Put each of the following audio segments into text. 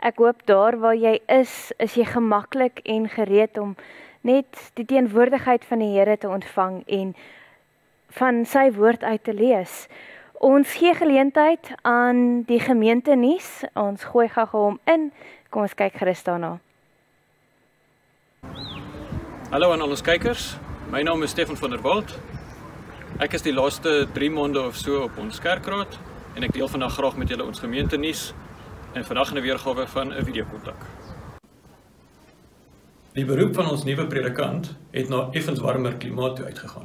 Ek hoop daar waar jy is, is jy gemaklik en gereed om net die teenwoordigheid van die Here te ontvang en van sy woord uit te lees. Ons gee geleentheid aan die gemeente nuus. Ons gooi gou-gou hom in. Kom ons kyk gerus daarna. Hallo aan al ons kykers. My naam is Stefan van der Walt. Ek is die laaste 3 maande of so op ons kerkraad en ek deel vandag graag met julle ons gemeente nuus en vandag 'n weergawe van 'n videokontak. Die beroep van ons nuwe predikant het na effens warmer klimaat toe uitgegaan.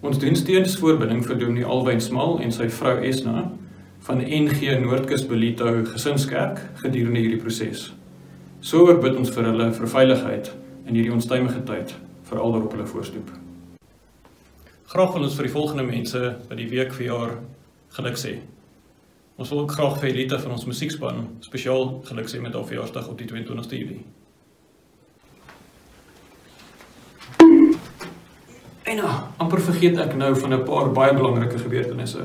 Ons diensteens voorbinding vir Dominee Alwyn Smal en sy vrou Esna van NG Noordkus Belito Gesinskerk gedurende hierdie proses. So ook bid ons vir hulle vir veiligheid in hierdie onstuimige tyd, veral daar op hulle voorstoep. Graag wil ons vir die volgende mense by die week verjaar geluk sê. Ons wil ook graag vir Elita van ons musiekspan spesiaal geluk sê met haar verjaarsdag op die 22ste Julie. En nou, amper vergeet ek nou van 'n paar baie belangrike gebeurtenisse.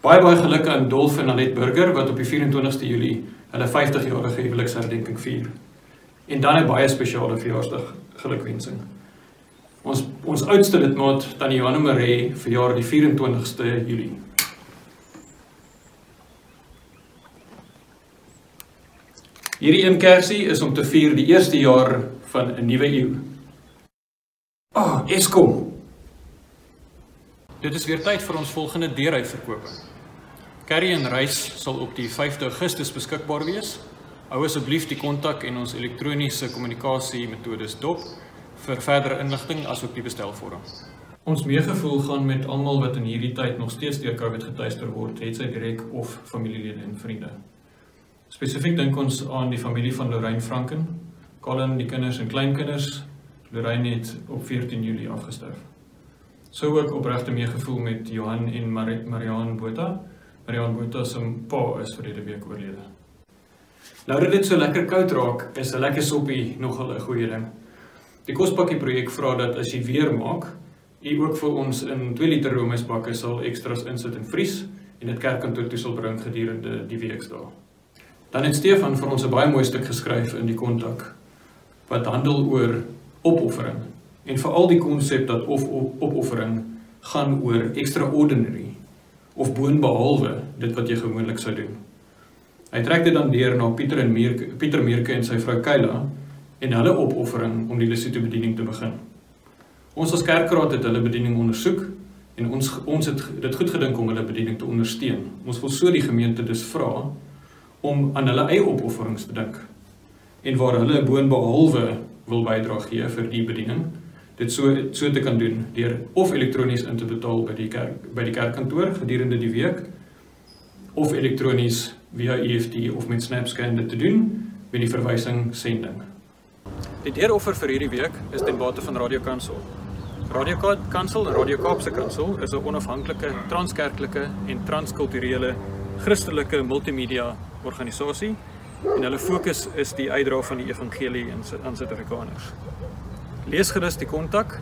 Baie baie geluk aan Dolf en Anet Burger wat op die 24ste Julie hulle 50-jarige huweliksherdenking vier. En dan 'n baie spesiale verjaarsdag gelukwensing. Ons ons oudste lidmaat Tannie Johanna Maree verjaar die 24ste Julie. Hierdie een kersie is om te vier die eerste jaar van 'n nuwe eeu. Ah, oh, Eskom. Dit is weer tyd vir ons volgende deurhydverkope. Carrie en Reis sal op die 5de Augustus beskikbaar wees. Hou asseblief die kontak en ons elektroniese kommunikasie metodes dop vir verdere inligting asook die bestelvorm. Ons meegevoel gaan met almal wat in hierdie tyd nog steeds deur COVID getuister word, het sy direk of familielede en vriende. Spesifiek dink ons aan die familie van Lorraine Franken, Colin, die kinders en kleinkinders. Lorraine het op 14 Julie afgesterf. Sou ook opregte meegevoel met Johan en Mar Marianne Botha. Marianne Botha se pa is verlede week oorlede. Nou dat dit so lekker koud raak, is 'n lekker soppie nogal 'n goeie ding. Die kospakkie projek vra dat as jy weer maak, jy ook vir ons in 2 liter roomysbakke sal ekstras insit en vries en dit kerkkantoor toe sal bring gedurende die weekdae. Dan het Stefan vir ons 'n baie mooi stuk geskryf in die kontak wat handel oor opoffering en veral die konsep dat of op, opoffering gaan oor extraordinary of boonbehalwe dit wat jy gewoonlik sou doen. Hy trek dit dan deur na Pieter en Meerke, Pieter Meerke en sy vrou Kayla en hulle opoffering om die Lesotho bediening te begin. Ons as kerkraad het hulle bediening ondersoek en ons ons het dit goed gedink om hulle bediening te ondersteun. Ons wil so die gemeente dus vra om aan hulle eie opofferings te dink en waar hulle boonbehalwe wil bydra gee vir die bediening dit so so te kan doen deur of elektronies in te betaal by die kerk by die kerkkantoor gedurende die week of elektronies via EFT of met SnapScan dit te doen met die verwysing sending. Die deuroffer vir hierdie week is ten bate van Radio Kansel. Radio Kansel en Radio Kaapse Kansel is 'n onafhanklike, transkerklike en transkulturele Christelike multimedia organisasie en hulle fokus is die uitdra van die evangelie aan Suid-Afrikaners. Lees gerus die kontak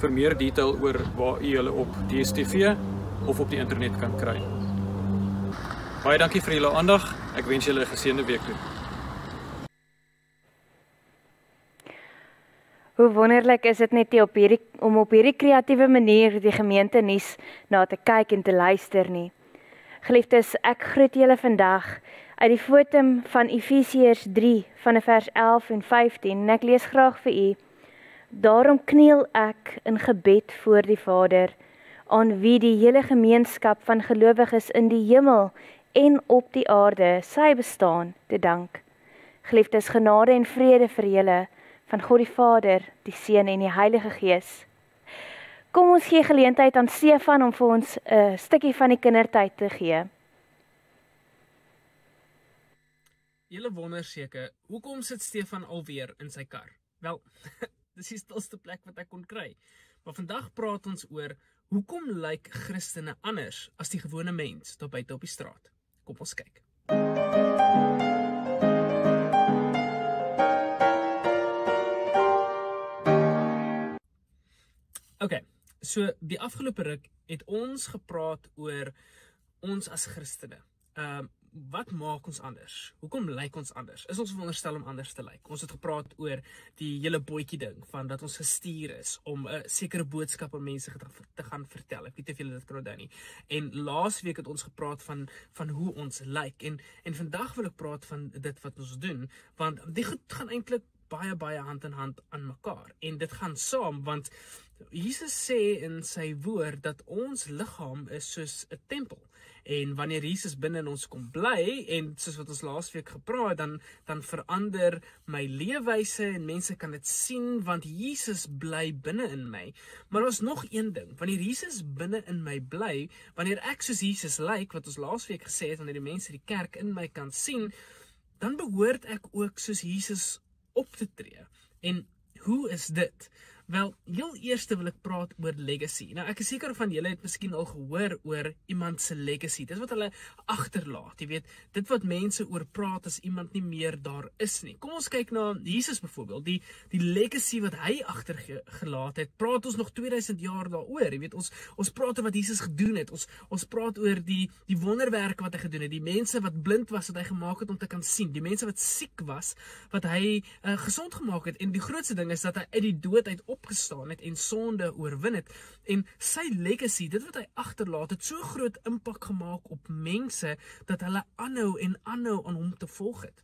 vir meer detail oor waar u hulle op DStv of op die internet kan kry. Baie dankie vir julle aandag. Ek wens julle 'n geseënde week toe. Hoe wonderlik is dit net op hierdie om op hierdie kreatiewe manier die gemeente nuus na te kyk en te luister nie. Geliefdes, ek groet julle vandag uit die fotum van Efesiërs 3 van vers 11 en 15 en ek lees graag vir u. Daarom kniel ek in gebed voor die Vader aan wie die hele gemeenskap van gelowiges in die hemel en op die aarde sy bestaan te dank. Geliefdes, genade en vrede vir julle van God die Vader, die Seun en die Heilige Gees. Kom ons gee geleentheid aan Stefan om vir ons 'n uh, stukkie van die kindertyd te gee. Julle wonder seker, hoekom sit Stefan alweer in sy kar? Wel, dis die stilste plek wat ek kon kry. Maar vandag praat ons oor hoekom lyk Christene anders as die gewone mens daar buite op die straat. Kom ons kyk. Okay. So die afgelope ruk het ons gepraat oor ons as Christene. Ehm uh, wat maak ons anders? Hoekom lyk ons anders? Is ons veronderstel om anders te lyk? Ons het gepraat oor die hele bootjie ding van dat ons gestuur is om 'n sekere boodskap aan mense te gaan vertel. Ek weet of julle dit kan onthou nie. En laasweek het ons gepraat van van hoe ons lyk en en vandag wil ek praat van dit wat ons doen want dit gaan eintlik baie baie hand in hand aan mekaar en dit gaan saam want Jesus sê in sy woord dat ons liggaam is soos 'n tempel en wanneer Jesus binne in ons kom bly en soos wat ons laasweek gepraat het dan dan verander my leefwyse en mense kan dit sien want Jesus bly binne in my maar daar's nog een ding wanneer Jesus binne in my bly wanneer ek soos Jesus lyk wat ons laasweek gesê het wanneer die mense die kerk in my kan sien dan behoort ek ook soos Jesus op te tree. En hoe is dit? Wel, heel eers wil ek praat oor legacy. Nou ek is seker van julle het miskien al gehoor oor iemand se legacy. Dis wat hulle agterlaat. Jy weet, dit wat mense oor praat as iemand nie meer daar is nie. Kom ons kyk na Jesus byvoorbeeld. Die die legacy wat hy agtergelaat het. Praat ons nog 2000 jaar daaroor. Jy weet, ons ons praat oor wat Jesus gedoen het. Ons ons praat oor die die wonderwerke wat hy gedoen het. Die mense wat blind was wat hy gemaak het om te kan sien. Die mense wat siek was wat hy uh, gesond gemaak het. En die grootste ding is dat hy uit die dood uit opgestaan het en sonde oorwin het en sy legacy, dit wat hy agterlaat het, so groot impak gemaak op mense dat hulle aanhou en aanhou aan hom te volg het.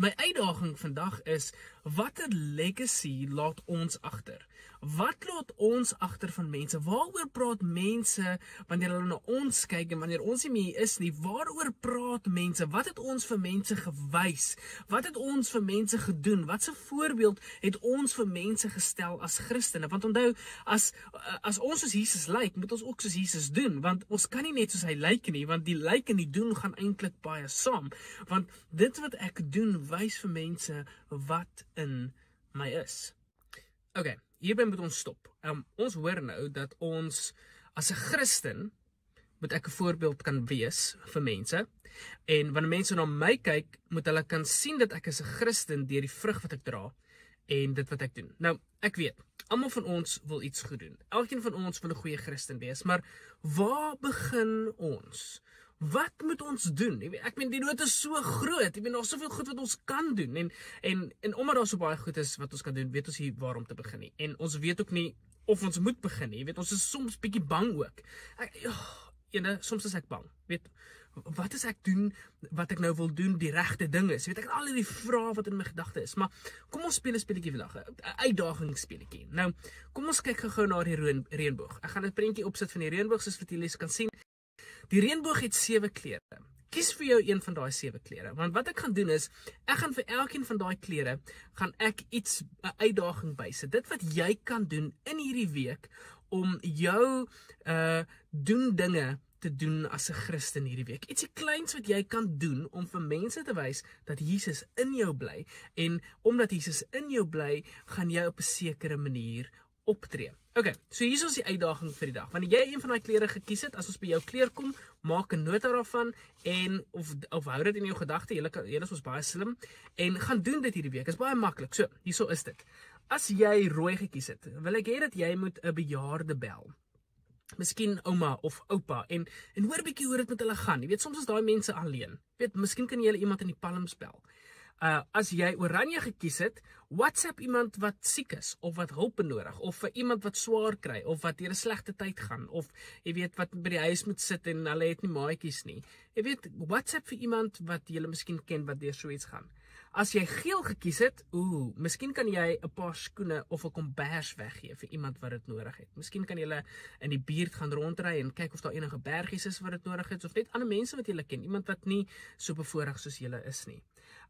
My uitdaging vandag is watter legacy laat ons agter? Wat laat ons agter van mense? Waaroor praat mense wanneer hulle na ons kyk en wanneer ons nie meer is nie? Waaroor praat mense? Wat het ons vir mense gewys? Wat het ons vir mense gedoen? Wat 'n voorbeeld het ons vir mense gestel as Christene? Want onthou, as as ons soos Jesus lyk, moet ons ook soos Jesus doen, want ons kan nie net soos hy lyk nie, want die lyk en die doen gaan eintlik baie saam. Want dit wat ek doen, wys vir mense wat in my is. Okay, hierby moet ons stop. Um, ons hoor nou dat ons as 'n Christen moet ek 'n voorbeeld kan wees vir mense. En wanneer mense na my kyk, moet hulle kan sien dat ek is 'n Christen deur die vrug wat ek dra en dit wat ek doen. Nou, ek weet, almal van ons wil iets goed doen. Elkeen van ons wil 'n goeie Christen wees, maar waar begin ons? Wat moet ons doen? Jy weet, ek meen die nood is so groot. Jy weet daar's soveel goed wat ons kan doen en en en omdat daar so baie goed is wat ons kan doen, weet ons nie waar om te begin nie. En ons weet ook nie of ons moet begin nie. Jy weet, ons is soms bietjie bang ook. Ek oh, ene, soms is ek bang. Weet wat as ek doen wat ek nou wil doen die regte ding is. Weet ek het al hierdie vrae wat in my gedagte is, maar kom ons speel 'n speletjie vandag, 'n uitdagingsspeletjie. Nou, kom ons kyk gou-gou na die reënboog. Ek gaan 'n prentjie opsit van die reënboog soos wat julle kan sien. Die reënboog het sewe kleure. Kies vir jou een van daai sewe kleure. Want wat ek gaan doen is, ek gaan vir elkeen van daai kleure gaan ek iets 'n uitdaging bysit. Dit wat jy kan doen in hierdie week om jou uh doen dinge te doen as 'n Christen hierdie week. Ietsie kleins wat jy kan doen om vir mense te wys dat Jesus in jou bly en omdat Jesus in jou bly, gaan jy op 'n sekere manier optree. Okay, so hier is ons die uitdaging vir die dag. Wanneer jy een van daai klere gekies het, as ons by jou kleer kom, maak 'n nota daarvan en of of hou dit in jou gedagte. Jy kan jy is ons baie slim en gaan doen dit hierdie week. Dit is baie maklik. So, hierso is dit. As jy rooi gekies het, wil ek hê dat jy moet 'n bejaarde bel. Miskien ouma of oupa en en hoor bietjie hoe dit met hulle gaan. Jy weet soms is daai mense alleen. Jy weet, miskien kan jy hulle iemand in die palms bel uh as jy oranje gekies het, WhatsApp iemand wat siek is of wat hulp benodig of vir iemand wat swaar kry of wat deur 'n slegte tyd gaan of jy weet wat by die huis moet sit en hulle het nie maatjies nie. Jy weet WhatsApp vir iemand wat jy miskien ken wat deur so iets gaan. As jy geel gekies het, ooh, miskien kan jy 'n paar skoene of 'n kombers weggee vir iemand wat dit nodig het. Miskien kan jy in die buurt gaan rondry en kyk of daar enige bergies is wat dit nodig het of net ander mense wat jy ken, iemand wat nie so bevoorreg soos jy is nie.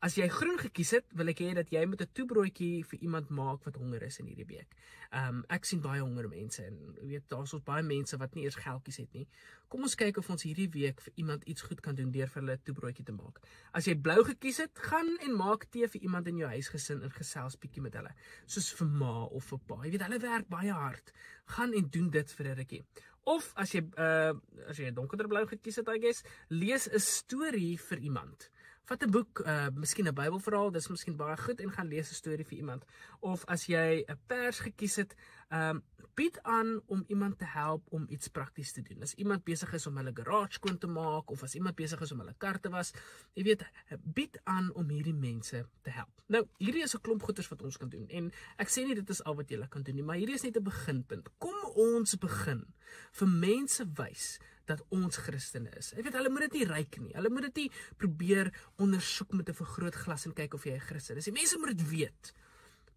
As jy groen gekies het, wil ek hê dat jy moet 'n toebroodjie vir iemand maak wat honger is in hierdie week. Um ek sien baie honger mense en weet daar's ons baie mense wat nie eers geldjies het nie. Kom ons kyk of ons hierdie week vir iemand iets goed kan doen deur vir hulle 'n toebroodjie te maak. As jy blou gekies het, gaan en maak tee vir iemand in jou huisgesin en gesels bietjie met hulle, soos vir ma of vir pa. Jy weet hulle werk baie hard. Gaan en doen dit vir 'n rukkie. Of as jy uh as jy donkerder blou gekies het, I guess, lees 'n storie vir iemand. Vat 'n boek, uh miskien 'n Bybelverhaal, dis miskien baie goed en gaan lees 'n storie vir iemand. Of as jy 'n pers gekies het, Ehm um, bied aan om iemand te help om iets prakties te doen. As iemand besig is om hulle garage skoon te maak of as iemand besig is om hulle kar te was, jy weet, bied aan om hierdie mense te help. Nou, hierdie is 'n klomp goeders wat ons kan doen en ek sê nie dit is al wat jy kan doen nie, maar hierdie is net 'n beginpunt. Kom ons begin vir mense wys dat ons Christene is. Jy weet hulle moet dit nie ryk nie. Hulle moet dit nie probeer ondersoek met 'n vergrootglas en kyk of jy 'n Christen is. Die mense moet dit weet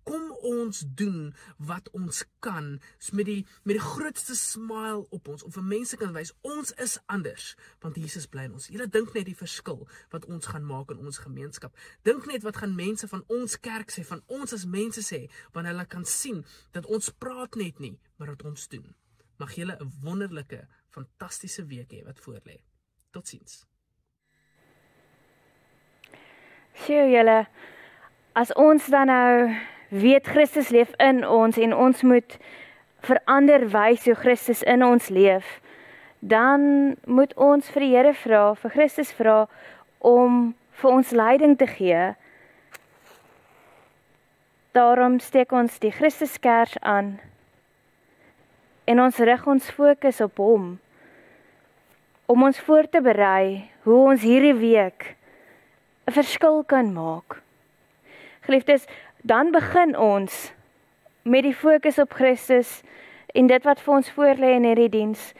kom ons doen wat ons kan met die met die grootste smile op ons om vir mense kan wys ons is anders want Jesus bly in ons. Julle dink net die verskil wat ons gaan maak in ons gemeenskap. Dink net wat gaan mense van ons kerk sê, van ons as mense sê wanneer hulle kan sien dat ons praat net nie, maar dat ons doen. Mag julle 'n wonderlike, fantastiese week hê wat voorlê. Totsiens. Sien julle as ons dan nou weet Christus leef in ons en ons moet verander wys hoe Christus in ons leef, dan moet ons vir die Here vra, vir Christus vra om vir ons leiding te gee. Daarom steek ons die Christuskers aan en ons rig ons fokus op hom om ons voor te berei hoe ons hierdie week 'n verskil kan maak. Geliefdes, dan begin ons met die fokus op Christus en dit wat vir ons voorlê in hierdie diens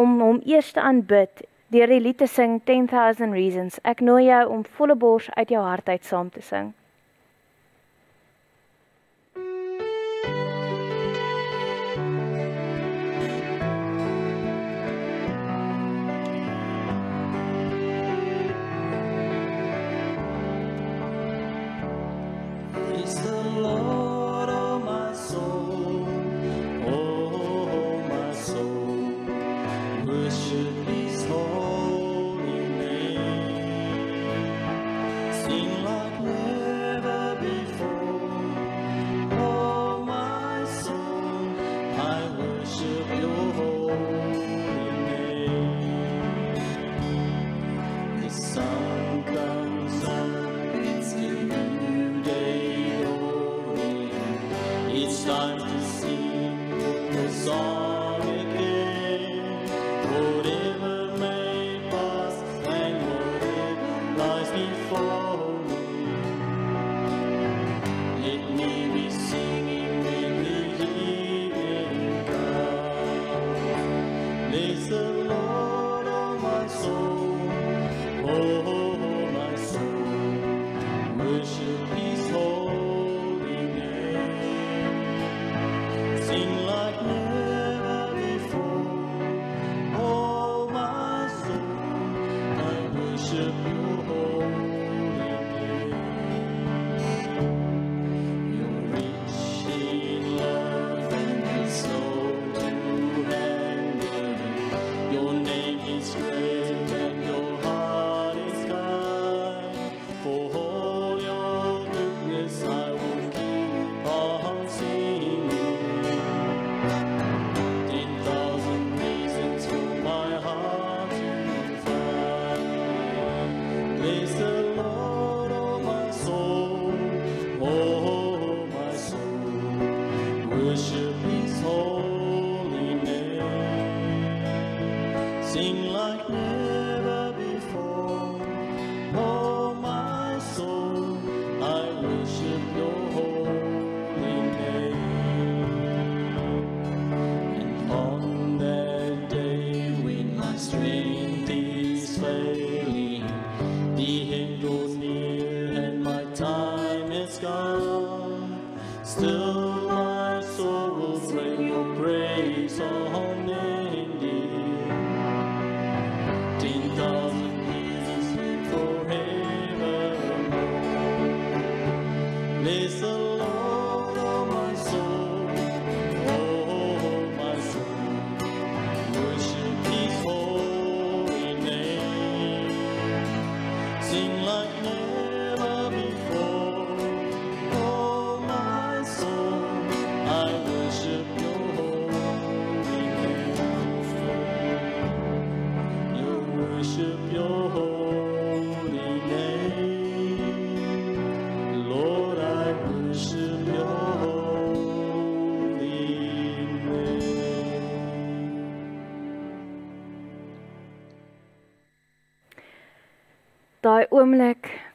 om hom eers te aanbid deur die lied te sing 10000 reasons. Ek nooi jou om volle bors uit jou hart uit saam te sing.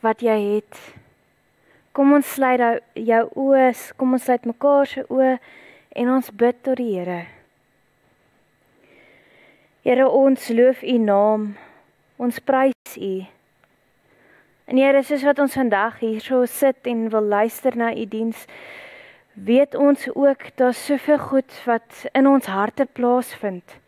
Wat jy het. Kom ons sluit jou oë, kom ons sluit mekaar se oë en ons bid tot die Here. Here, ons loof U naam. Ons prys U. En Here, soos wat ons vandag hier so sit en wil luister na U diens, weet ons ook daar's soveel goed wat in ons harte plaasvind.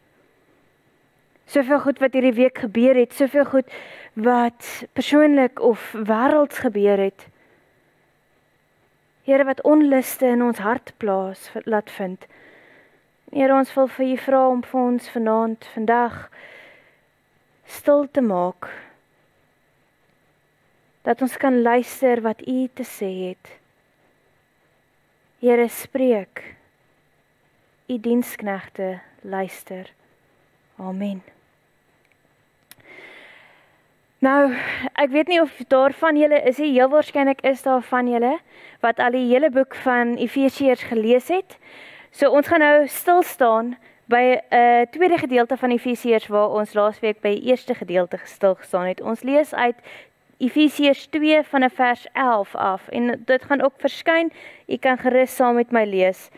Soveel goed wat hierdie week gebeur het, soveel goed wat persoonlik of wêrelds gebeur het. Here wat onluste in ons hart plaas laat vind. Here ons wil vir U vra om vir ons vanaand, vandag stil te maak dat ons kan luister wat U te sê het. Here spreek. U diensknegte luister. Amen. Nou, ek weet nie of daar van julle is nie, heel waarskynlik is daar van julle wat al die hele boek van Efesiërs gelees het. So ons gaan nou stil staan by 'n uh, tweede gedeelte van Efesiërs waar ons laasweek by die eerste gedeelte gestil gestaan het. Ons lees uit Efesiërs 2 van vers 11 af en dit gaan ook verskyn. U kan gerus saam met my lees.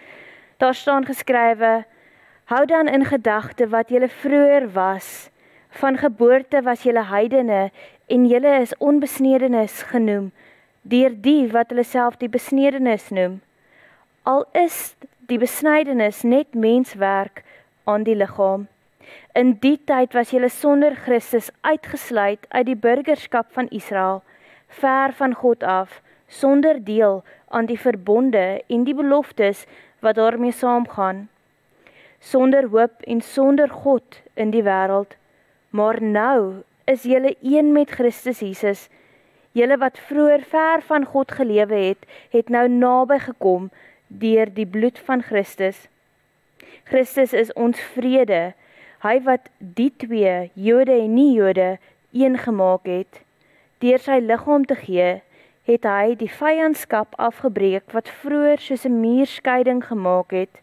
Daar staan geskrywe: Hou dan in gedagte wat julle vroeër was. Van geboorte was julle heidene en julle is onbesnedenis genoem deur die wat hulle self die besnedenis noem. Al is die besnydenis net menswerk aan die liggaam. In die tyd was julle sonder Christus uitgesluit uit die burgerskap van Israel, ver van God af, sonder deel aan die verbonde en die beloftes wat daarmee saamgaan. Sonder hoop en sonder God in die wêreld. Maar nou is julle een met Christus Jesus. Julle wat vroeër ver van God gelewe het, het nou naby gekom deur die bloed van Christus. Christus is ons vrede hy wat die twee Jode en nie Jode een gemaak het deur sy liggaam te gee het hy die vyandskap afgebreek wat vroeër soos 'n muurskeiding gemaak het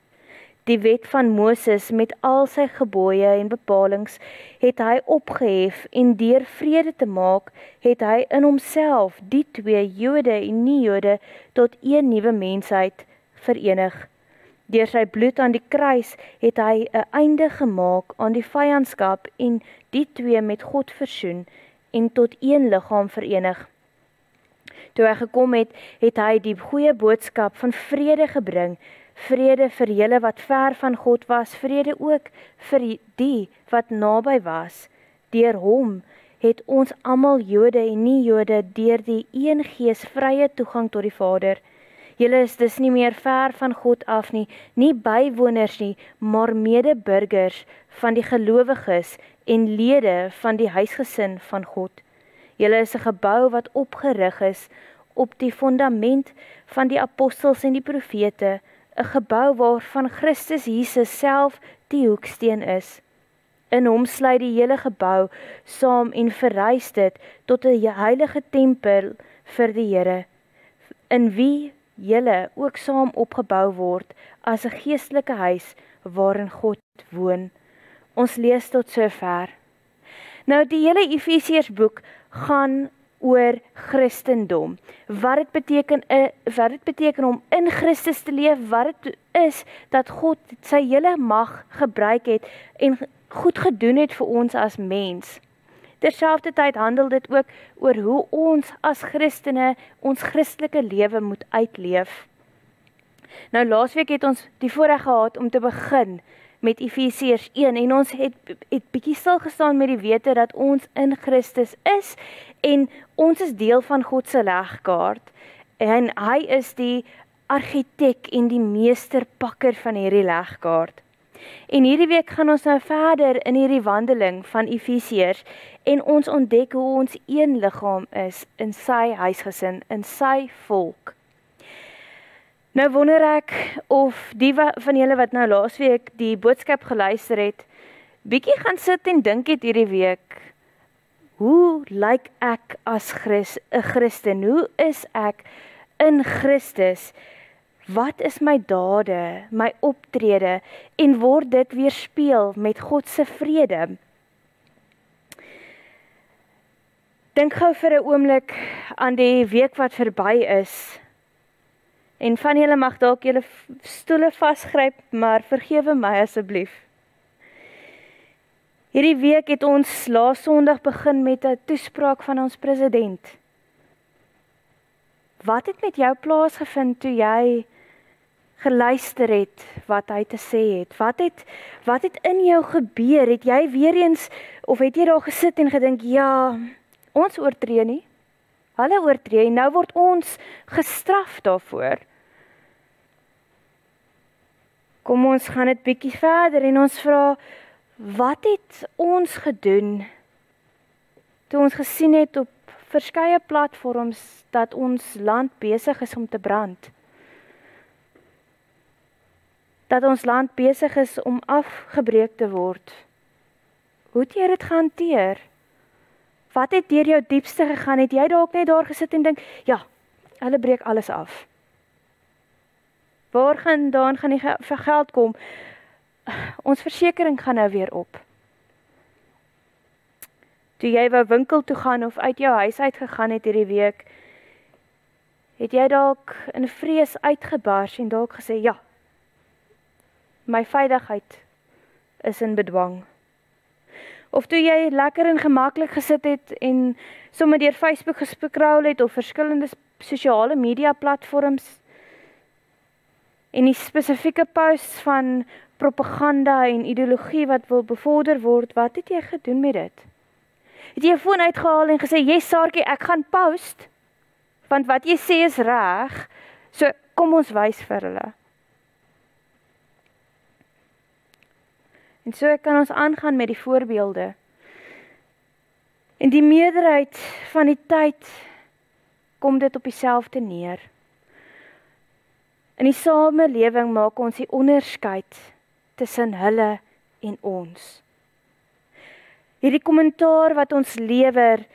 die wet van Moses met al sy gebooie en bepalinge het hy opgehef en deur vrede te maak het hy in homself die twee Jode en nie Jode tot een nuwe mensheid verenig Deur sy bloed aan die kruis het hy 'n einde gemaak aan die vyandskap en die twee met God versoen en tot een liggaam verenig. Toe hy gekom het, het hy die goeie boodskap van vrede gebring, vrede vir julle wat ver van God was, vrede ook vir die wat naby was. Deur hom het ons almal Jode en nie Jode deur die een Gees vrye toegang tot die Vader. Julle is dus nie meer ver van God af nie, nie bywoners nie, maar medeburgers van die gelowiges en lede van die huisgesin van God. Julle is 'n gebou wat opgerig is op die fondament van die apostels en die profete, 'n gebou waarvan Christus Jesus self die hoeksteen is. In hom sluit die hele gebou saam en verrys dit tot 'n heilige tempel vir die Here. In wie julle ook saam opgebou word as 'n geestelike huis waarin God woon. Ons lees tot sover. Nou die hele Efesiërs boek gaan oor Christendom. Wat dit beteken 'n wat dit beteken om in Christus te leef, wat dit is dat God sy hele mag gebruik het en goed gedoen het vir ons as mens. Terselfdertyd handel dit ook oor hoe ons as Christene ons Christelike lewe moet uitleef. Nou laasweek het ons die voorreg gehad om te begin met Efesiërs 1 en ons het het bietjie stil gestaan met die wete dat ons in Christus is en ons is deel van God se legkaart en hy is die argitek en die meesterpakker van hierdie legkaart. En hierdie week gaan ons nou verder in hierdie wandeling van Efesiërs en ons ontdek hoe ons een liggaam is in sy huisgesin, in sy volk. Nou wonder ek of die van julle wat nou laasweek die boodskap geluister het, bietjie gaan sit en dink het hierdie week, hoe lyk ek as Christ, 'n Christen? Hoe is ek in Christus? Wat is my dade, my optrede en word dit weerspieël met God se vrede? Dink gou vir 'n oomblik aan die week wat verby is. En van julle mag dalk julle stoele vasgryp, maar vergewe my asseblief. Hierdie week het ons laas Sondag begin met 'n toespraak van ons president. Wat het met jou plaasgevind toe jy geluister het wat hy te sê het? Wat het wat het in jou gebeur? Het jy weer eens of het jy daar gesit en gedink, "Ja, ons oortree nie. Hulle oortree en nou word ons gestraf daarvoor." Kom ons gaan dit bietjie verder en ons vra wat het ons gedoen toe ons gesien het op verskeie platforms dat ons land besig is om te brand. Dat ons land besig is om afgebreek te word. Hoe het jy dit gehanteer? Wat het deur jou diepste gegaan? Het jy dalk net daar gesit en dink, "Ja, hulle breek alles af." Waar gaan daan gaan die geld kom? Ons versekerings gaan nou weer op. Toe jy wou winkel toe gaan of uit jou huis uit gegaan het hierdie week, het jy dalk in vrees uitgebars en dalk gesê, "Ja. My veiligheid is in bedwang." Of toe jy lekker en gemaklik gesit het en sommer deur Facebook geskrol het of verskillende sosiale media platforms en die spesifieke posts van propaganda en ideologie wat wil bevorder word, wat het jy gedoen met dit? Het jy 'n foon uitgehaal en gesê, "Yes, Saartjie, ek gaan post." Want wat jy sê is reg. So kom ons wys vir hulle. En so kan ons aangaan met die voorbeelde. En die meerderheid van die tyd kom dit op dieselfde neer. In die samelewing maak ons die onderskeid tussen hulle en ons. Hierdie kommentaar wat ons lewer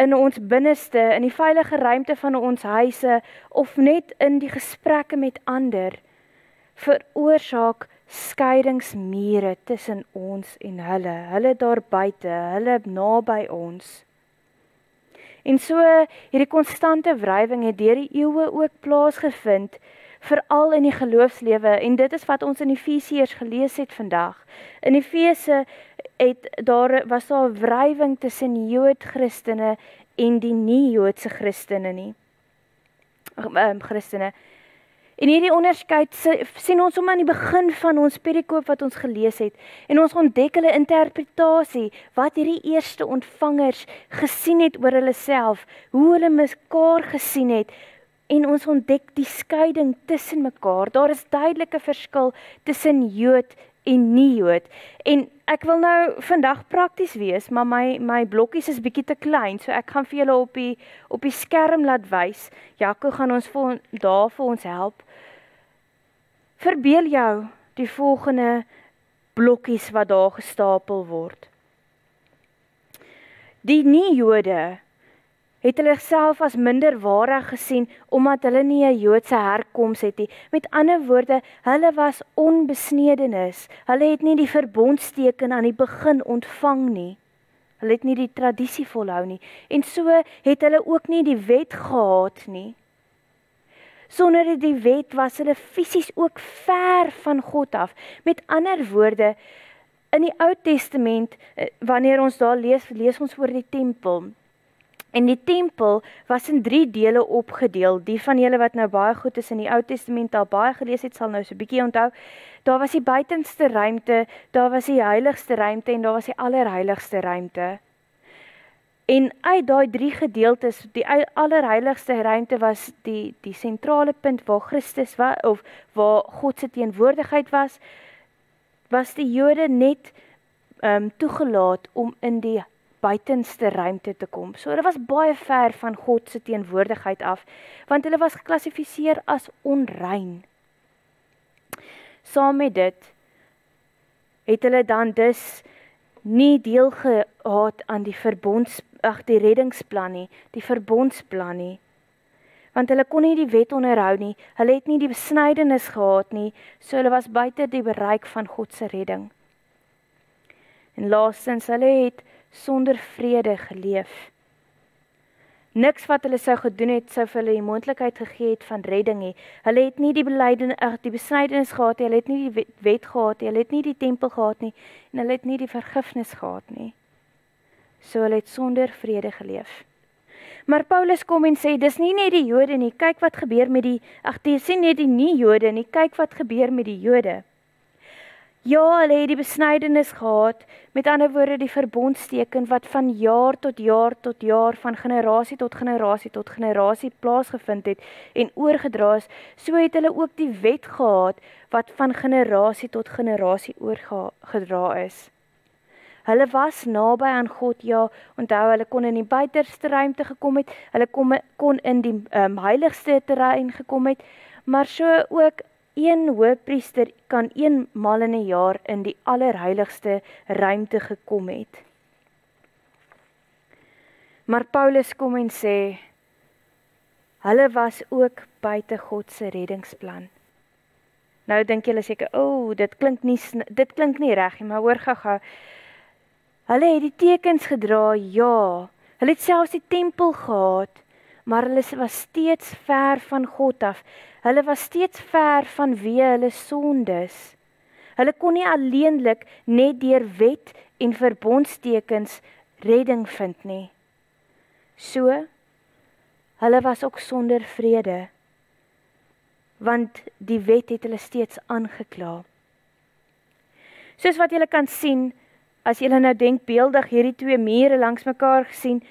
in ons binneste, in die veilige ruimte van ons huise of net in die gesprekke met ander veroorsaak skeidingsmure tussen ons en hulle, hulle daar buite, hulle naby ons. En so hierdie konstante wrywing het deur die eeue ook plaasgevind veral in die geloofslewe en dit is wat ons in Efesiërs gelees het vandag. In Efese het daar was daar wrywing tussen Jood Christene en die nie-Joodse Christene nie. Ehm Christene. En hierdie onderskeid sien ons om aan die begin van ons perikoop wat ons gelees het en ons ontdek hulle interpretasie wat hierdie eerste ontvangers gesien het oor hulle self, hoe hulle mekaar gesien het en ons ontdek die skeiding tussen mekaar. Daar is duidelike verskil tussen Jood en nie-Jood. En ek wil nou vandag prakties wees, maar my my blokkies is bietjie te klein, so ek gaan vir julle op die op die skerm laat wys. Jaco gaan ons vir daar vir ons help. Verbeel jou die volgende blokkies wat daar gestapel word. Die nie-Jode het hulle self as minderwaardig gesien omdat hulle nie 'n Joodse herkoms het nie. Met ander woorde, hulle was onbesnedenis. Hulle het nie die verbondsteken aan die begin ontvang nie. Hulle het nie die tradisie volhou nie en so het hulle ook nie die wet gehad nie. Sonder die wet was hulle fisies ook ver van God af. Met ander woorde, in die Ou Testament eh, wanneer ons daar lees, lees ons oor die tempel. En die tempel was in 3 dele opgedeel. Die van julle wat nou baie goed is in die Ou Testament al baie gelees het, sal nou so 'n bietjie onthou. Daar was die buitenste ruimte, daar was die heiligste ruimte en daar was die allerheiligste ruimte. En uit daai drie gedeeltes, die allerheiligste ruimte was die die sentrale punt waar Christus was of waar God se teenwoordigheid was, was die Jode net ehm um, toegelaat om in die buitenste ruimte te kom. So hulle was baie ver van God se teenwoordigheid af want hulle was geklassifiseer as onrein. Saam met dit het hulle dan dus nie deel gehad aan die verbonds ag die reddingsplan nie, die verbondsplan nie. Want hulle kon nie die wet onderhou nie. Hulle het nie die besnydenis gehad nie, so hulle was buite die bereik van God se redding. En laastens hulle het sonder vrede geleef. Niks wat hulle sou gedoen het sou vir hulle die moontlikheid gegee het van redding nie. Hulle het nie die belydenis, ag die besnydenis gehad nie, hulle het nie die wet, gehad nie, hulle het nie die tempel gehad nie en hulle het nie die vergifnis gehad nie. So hulle het sonder vrede geleef. Maar Paulus kom en sê dis nie net die Jode nie, kyk wat gebeur met die ag dis nie net die nie Jode nie, kyk wat gebeur met die Jode. Ja, hulle het die besnydenis gehad, met ander woorde die verbondsteken wat van jaar tot jaar tot jaar van generasie tot generasie tot generasie plaasgevind het en oorgedra is. So het hulle ook die wet gehad wat van generasie tot generasie oorgedra is. Hulle was naby aan God, ja, onthou hulle kon in die buiterste ruimte gekom het, hulle kom kon in die um, heiligste terrein gekom het, maar so ook een hoëpriester kan eenmal in 'n jaar in die allerheiligste ruimte gekom het. Maar Paulus kom en sê hulle was ook buite God se reddingsplan. Nou dink julle seker, o, oh, dit klink nie dit klink nie reg nie, maar hoor gou-gou. Hulle het die tekens gedra, ja. Hulle het selfs die tempel gehad, maar hulle was steeds ver van God af. Hulle was steeds ver van wie hulle sondes. Hulle kon nie alleenlik net deur wet en verbondstekens redding vind nie. So hulle was ook sonder vrede want die wet het hulle steeds aangekla. Soos wat julle kan sien as julle nou denkbeeldig hierdie twee mure langs mekaar gesien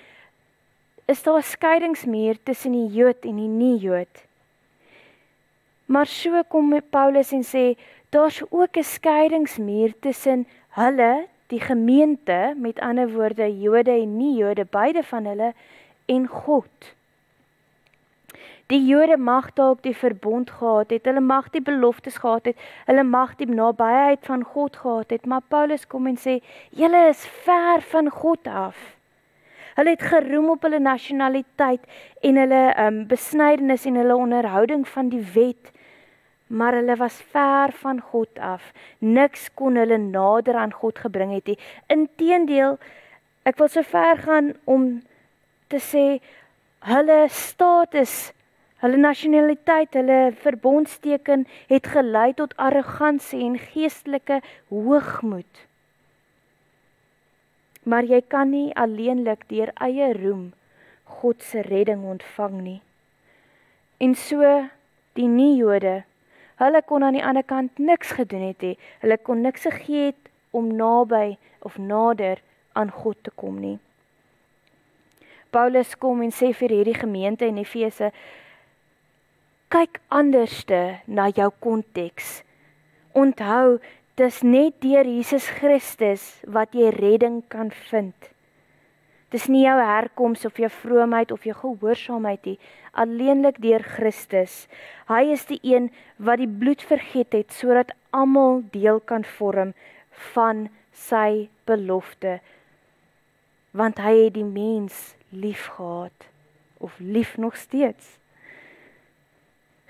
is daar 'n skeidingsmuur tussen die Jood en die nie-Jood. Maar so kom Paulus en sê daar's ook 'n skeidingsmuur tussen hulle, die gemeente, met ander woorde Jode en nie-Jode, beide van hulle en God. Die Jode mag dalk die verbond gehad het, hulle mag die beloftes gehad het, hulle mag die nabyheid van God gehad het, maar Paulus kom en sê julle is ver van God af. Hulle het geroem op hulle nasionaliteit en hulle um besnydenis en hulle onderhouding van die wet maar hulle was ver van God af. Niks kon hulle nader aan God gebring het nie. Inteendeel, ek wil so ver gaan om te sê hulle status, hulle nasionaliteit, hulle verbondsteken het gelei tot arrogansie en geestelike hoogmoed. Maar jy kan nie alleenlik deur eie roem God se redding ontvang nie. En so die nie-Jode Hulle kon aan die ander kant niks gedoen het nie. Hulle kon niks gegee het om naby of nader aan God te kom nie. Paulus kom en sê vir hierdie gemeente in Efese kyk anderste na jou konteks. Onthou, dis net deur Jesus Christus wat jy redding kan vind. Dis nie jou herkoms of jou vroomheid of jou gehoorsaamheid nie, alleenlik deur Christus. Hy is die een wat die bloed vergiet het sodat almal deel kan vorm van sy belofte. Want hy het die mens liefgehad of lief nog steeds.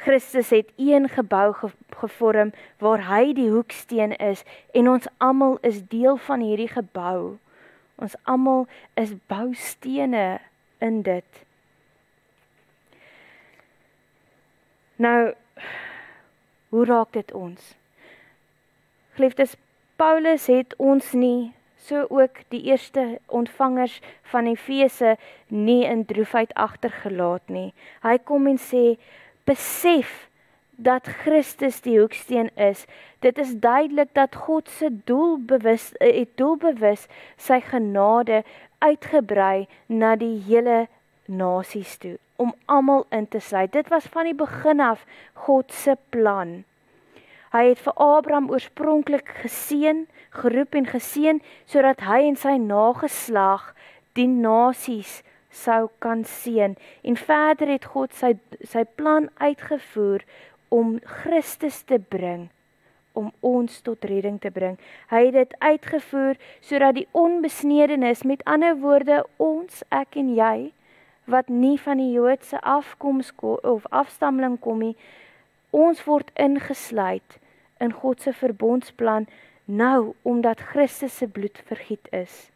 Christus het een gebou gevorm waar hy die hoeksteen is en ons almal is deel van hierdie gebou. Ons almal is boustene in dit. Nou hoe raak dit ons? Geliefdes, Paulus het ons nie so ook die eerste ontvangers van Efese nie in droefheid agtergelaat nie. Hy kom en sê besef dat Christus die hoeksteen is. Dit is duidelik dat God se doelbewus eh, het doelbewus sy genade uitgebrei na die hele nasies toe om almal in te sluit. Dit was van die begin af God se plan. Hy het vir Abraham oorspronklik geseën, geroep en geseën sodat hy en sy nageslag die nasies sou kan seën. En verder het God sy sy plan uitgevoer om Christus te bring om ons tot redding te bring. Hy het dit uitgevoer sodat die onbesnedenis, met ander woorde ons, ek en jy wat nie van die Joodse afkoms of afstammeling kom nie, ons word ingesluit in God se verbondsplan nou omdat Christus se bloed vergiet is.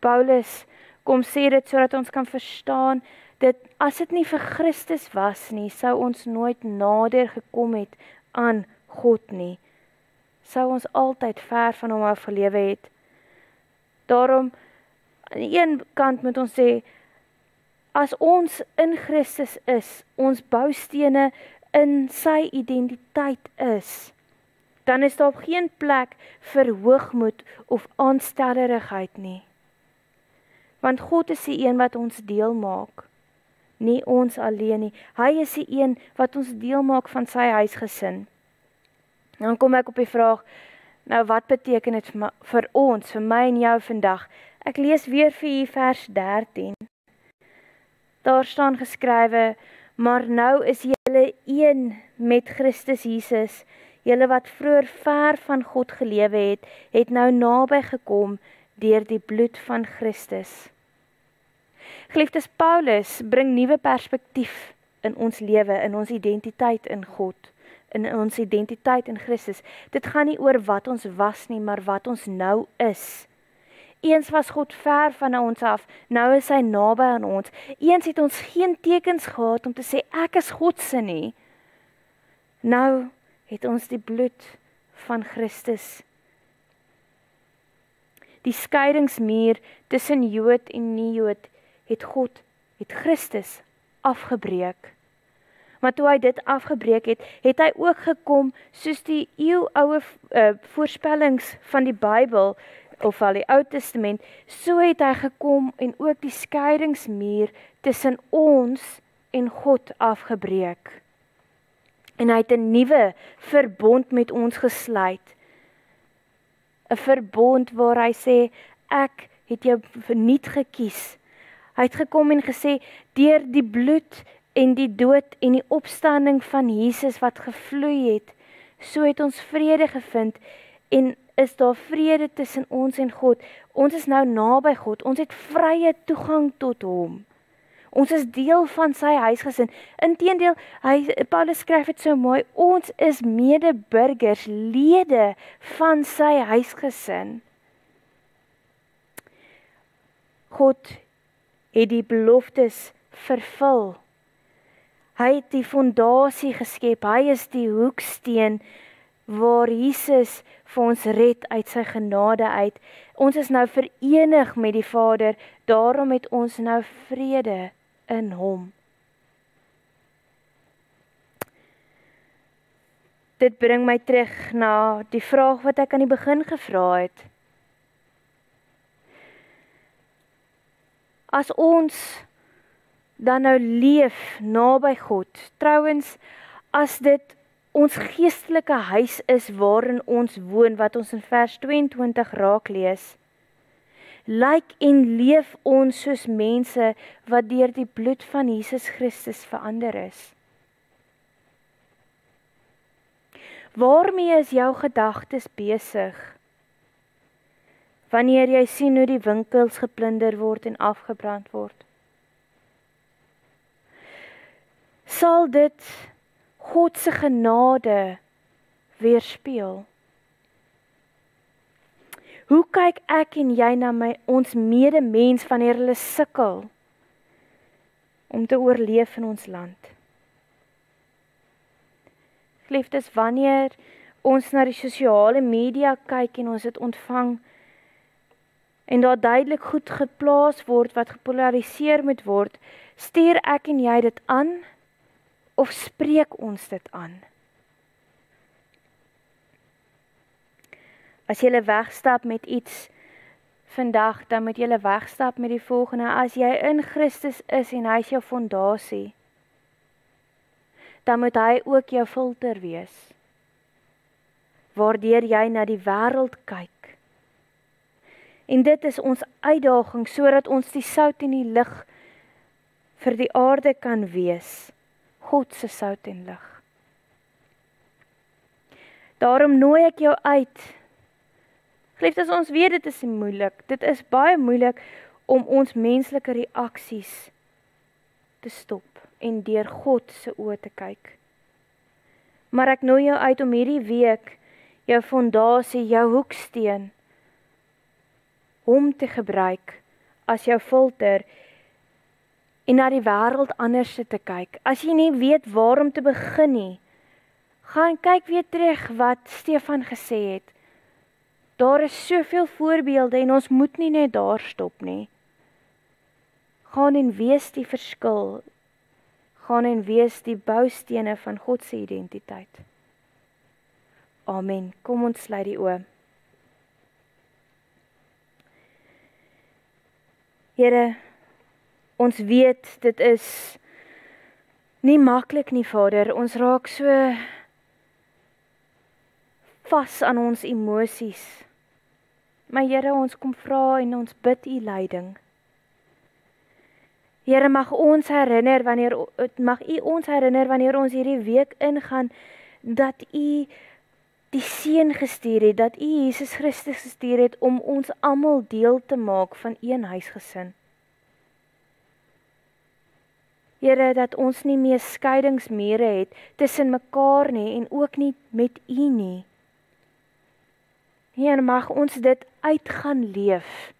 Paulus kom sê dit sodat ons kan verstaan dit as dit nie vir Christus was nie, sou ons nooit nader gekom het aan God nie. Sou ons altyd ver van hom af gelewe het. Daarom aan die een kant moet ons sê as ons in Christus is, ons boustene in sy identiteit is, dan is daar geen plek vir hoogmoed of aanstellerigheid nie. Want God is die een wat ons deel maak, nie ons alleen nie. Hy is die een wat ons deel maak van sy huisgesin. Dan kom ek op die vraag, nou wat beteken dit vir, vir ons, vir my en jou vandag? Ek lees weer vir u vers 13. Daar staan geskrywe: "Maar nou is julle een met Christus Jesus." Julle wat vroeër ver van God gelewe het, het nou naby gekom deur die bloed van Christus. Geliefdes Paulus bring nuwe perspektief in ons lewe, in ons identiteit in God, in ons identiteit in Christus. Dit gaan nie oor wat ons was nie, maar wat ons nou is. Eens was God ver van ons af, nou is hy naby aan ons. Eens het ons geen tekens gehad om te sê ek is God se nie. Nou het ons die bloed van Christus. Die skeidingsmuur tussen Jood en nie-Jood het God, het Christus afgebreek. Maar toe hy dit afgebreek het, het hy ook gekom soos die eeuoue uh, voorspellings van die Bybel of al die Ou Testament, so het hy gekom en ook die skeidingsmuur tussen ons en God afgebreek en hy het 'n nuwe verbond met ons gesluit. 'n Verbond waar hy sê ek het jou verniet gekies. Hy het gekom en gesê deur die bloed en die dood en die opstanding van Jesus wat gevloei het, so het ons vrede gevind en is daar vrede tussen ons en God. Ons is nou naby God. Ons het vrye toegang tot hom. Ons is deel van sy huisgesin. Inteendeel, hy Paulus skryf dit so mooi, ons is medeburgers, lede van sy huisgesin. God het die beloftes vervul. Hy het die fondasie geskep. Hy is die hoeksteen waar Jesus vir ons red uit sy genade uit. Ons is nou verenig met die Vader. Daarom het ons nou vrede in hom. Dit bring my terug na die vraag wat ek aan die begin gevra het. As ons dan nou leef naby God, trouens as dit ons geestelike huis is waarin ons woon wat ons in vers 22 raak lees, lyk en leef ons soos mense wat deur die bloed van Jesus Christus verander is. Waarmee is jou gedagtes besig? Wanneer jy sien hoe die winkels geplunder word en afgebrand word. Sal dit God se genade weerspieël? Hoe kyk ek en jy na my ons medemens wanneer hulle sukkel om te oorleef in ons land? Geliefdes, wanneer ons na die sosiale media kyk en ons dit ontvang en daar duidelik goed geplaas word wat gepolariseer moet word, stuur ek en jy dit aan of spreek ons dit aan? As jy wegstap met iets vandag, dan moet jy wegstap met die volgende: As jy in Christus is en hy is jou fondasie, dan moet hy ook jou filter wees. Waardeur jy na die wêreld kyk. En dit is ons uitdaging sodat ons die sout en die lig vir die aarde kan wees. God se sout en lig. Daarom nooi ek jou uit Geliefdes, ons weet dit is moeilik. Dit is baie moeilik om ons menslike reaksies te stop en deur God se oë te kyk. Maar ek nooi jou uit om hierdie week jou fondasie, jou hoeksteen hom te gebruik as jou filter en na die wêreld anders te kyk. As jy nie weet waar om te begin nie, gaan kyk weer terug wat Stefan gesê het. Daar is soveel voorbeelde en ons moet nie net daar stop nie. Gaan en wees die verskil. Gaan en wees die boustene van God se identiteit. Amen. Kom ons sluit die oë. Here, ons weet dit is nie maklik nie, Vader. Ons raak so vas aan ons emosies. Maar Here, ons kom vra en ons bid U leiding. Here, mag ons herinner wanneer mag U ons herinner wanneer ons hierdie week ingaan dat U die seun gestuur het dat U Jesus Christus gestuur het om ons almal deel te maak van een huisgesin. Here dat ons nie meer skeidingsmure het tussen mekaar nie en ook nie met U nie. Heer mag ons dit uitgaan leef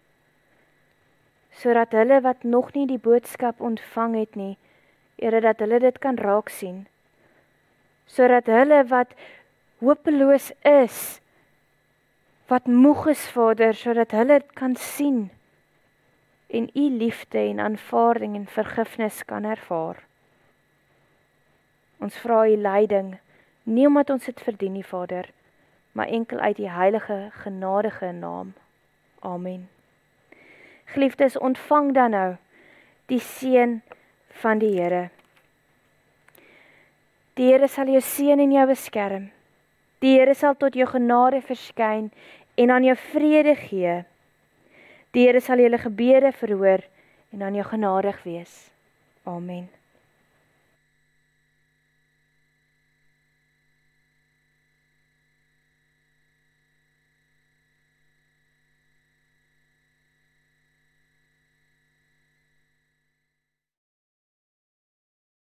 sodat hulle wat nog nie die boodskap ontvang het nie, Here dat hulle dit kan raak sien. Sodat hulle wat hopeloos is wat moeg is Vader sodat hulle kan sien en u liefde en aanvaarding en vergifnis kan ervaar. Ons vra u leiding nie omdat ons dit verdien nie Vader, maar enkel uit die heilige genadige naam. Amen. Geliefdes, ontvang dan nou die seën van die Here. Die Here sal jou seën en jou beskerm. Die Here sal tot jou genade verskyn en aan jou vrede gee. Die Here sal julle gebede verhoor en aan jou genadig wees. Amen.